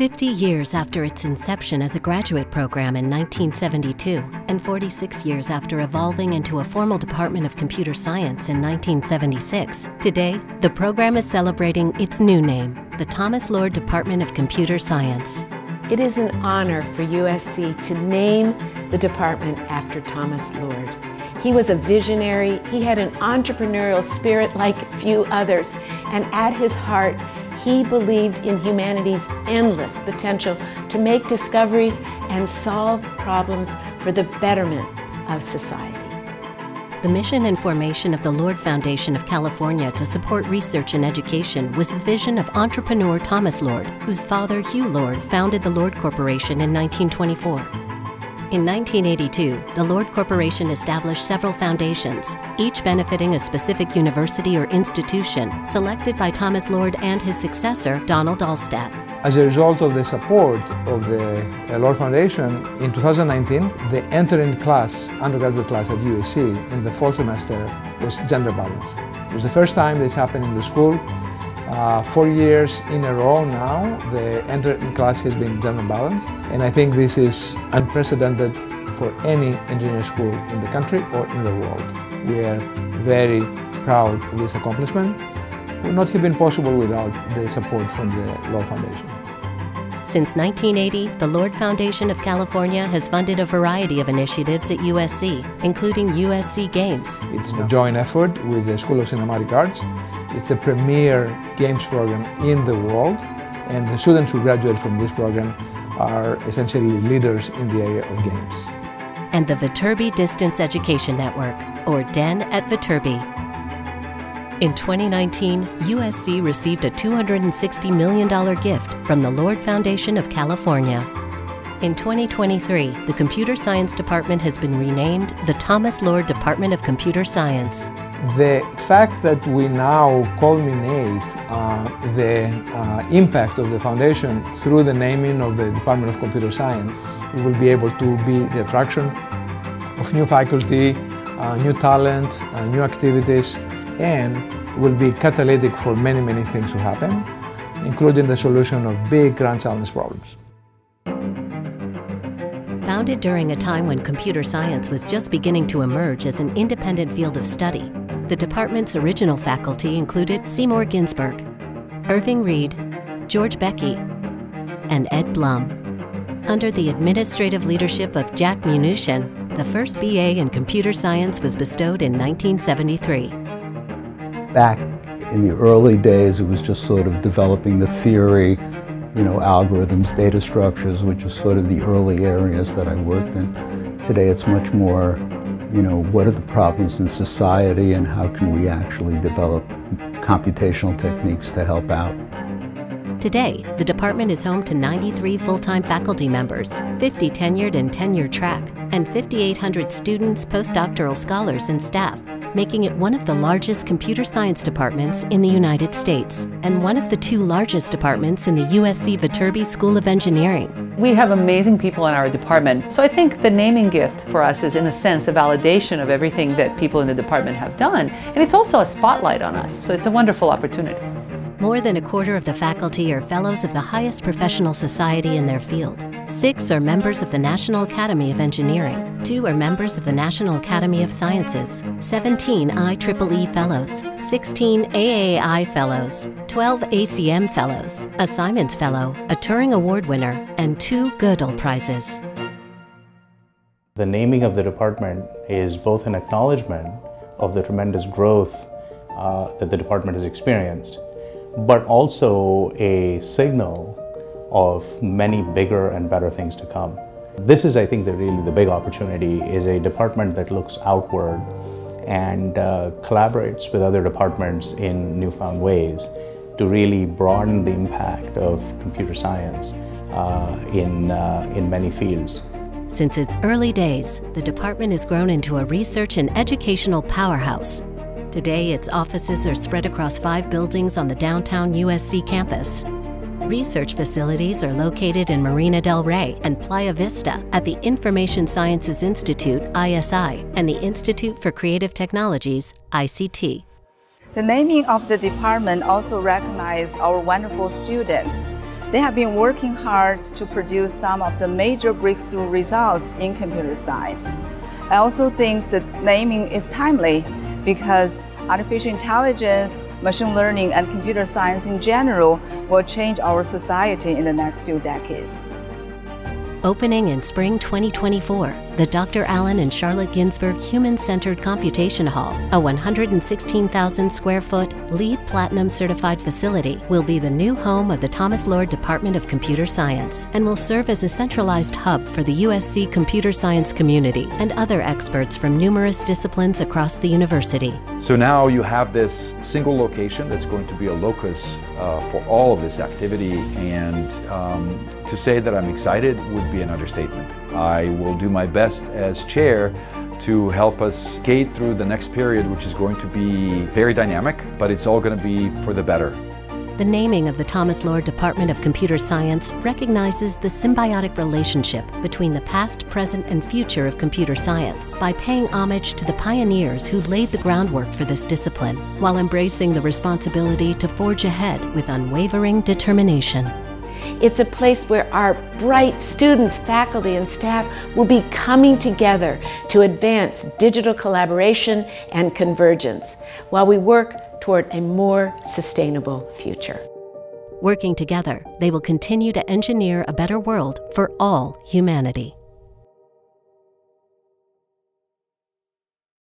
50 years after its inception as a graduate program in 1972, and 46 years after evolving into a formal Department of Computer Science in 1976, today the program is celebrating its new name, the Thomas Lord Department of Computer Science. It is an honor for USC to name the department after Thomas Lord. He was a visionary, he had an entrepreneurial spirit like few others, and at his heart, he believed in humanity's endless potential to make discoveries and solve problems for the betterment of society. The mission and formation of the Lord Foundation of California to support research and education was the vision of entrepreneur Thomas Lord, whose father, Hugh Lord, founded the Lord Corporation in 1924. In 1982, the Lord Corporation established several foundations, each benefiting a specific university or institution selected by Thomas Lord and his successor, Donald Alstadt. As a result of the support of the uh, Lord Foundation, in 2019, the entering class, undergraduate class at USC in the fall semester was gender balanced. It was the first time this happened in the school uh, four years in a row now, the entering class has been gender balanced, and I think this is unprecedented for any engineering school in the country or in the world. We are very proud of this accomplishment. It would not have been possible without the support from the Lord Foundation. Since 1980, the Lord Foundation of California has funded a variety of initiatives at USC, including USC Games. It's a joint effort with the School of Cinematic Arts it's a premier games program in the world, and the students who graduate from this program are essentially leaders in the area of games. And the Viterbi Distance Education Network, or DEN at Viterbi. In 2019, USC received a $260 million gift from the Lord Foundation of California. In 2023, the Computer Science Department has been renamed the Thomas Lord Department of Computer Science. The fact that we now culminate uh, the uh, impact of the foundation through the naming of the Department of Computer Science, we will be able to be the attraction of new faculty, uh, new talent, uh, new activities, and will be catalytic for many, many things to happen, including the solution of big grand challenge problems. Founded during a time when computer science was just beginning to emerge as an independent field of study, the department's original faculty included Seymour Ginsburg, Irving Reed, George Bekey, and Ed Blum. Under the administrative leadership of Jack Munushian, the first BA in computer science was bestowed in 1973. Back in the early days, it was just sort of developing the theory, you know, algorithms, data structures, which is sort of the early areas that I worked in. Today it's much more you know, what are the problems in society and how can we actually develop computational techniques to help out. Today, the department is home to 93 full-time faculty members, 50 tenured and tenure track, and 5,800 students, postdoctoral scholars, and staff, making it one of the largest computer science departments in the United States and one of the two largest departments in the USC Viterbi School of Engineering. We have amazing people in our department, so I think the naming gift for us is in a sense a validation of everything that people in the department have done, and it's also a spotlight on us, so it's a wonderful opportunity. More than a quarter of the faculty are fellows of the highest professional society in their field. Six are members of the National Academy of Engineering. Two are members of the National Academy of Sciences. 17 IEEE Fellows. 16 AAI Fellows. 12 ACM Fellows. A Simons Fellow. A Turing Award winner. And two Gödel Prizes. The naming of the department is both an acknowledgement of the tremendous growth uh, that the department has experienced but also a signal of many bigger and better things to come. This is, I think, the really the big opportunity is a department that looks outward and uh, collaborates with other departments in newfound ways to really broaden the impact of computer science uh, in, uh, in many fields. Since its early days, the department has grown into a research and educational powerhouse Today, its offices are spread across five buildings on the downtown USC campus. Research facilities are located in Marina del Rey and Playa Vista at the Information Sciences Institute, ISI, and the Institute for Creative Technologies, ICT. The naming of the department also recognizes our wonderful students. They have been working hard to produce some of the major breakthrough results in computer science. I also think the naming is timely because artificial intelligence, machine learning, and computer science in general will change our society in the next few decades. Opening in spring 2024, the Dr. Allen and Charlotte Ginsburg Human Centered Computation Hall, a 116,000 square foot, LEED Platinum certified facility, will be the new home of the Thomas Lord Department of Computer Science and will serve as a centralized hub for the USC computer science community and other experts from numerous disciplines across the university. So now you have this single location that's going to be a locus uh, for all of this activity and um, to say that I'm excited would be an understatement. I will do my best as chair to help us skate through the next period, which is going to be very dynamic, but it's all going to be for the better. The naming of the Thomas Lord Department of Computer Science recognizes the symbiotic relationship between the past, present, and future of computer science by paying homage to the pioneers who laid the groundwork for this discipline while embracing the responsibility to forge ahead with unwavering determination. It's a place where our bright students, faculty, and staff will be coming together to advance digital collaboration and convergence while we work toward a more sustainable future. Working together, they will continue to engineer a better world for all humanity.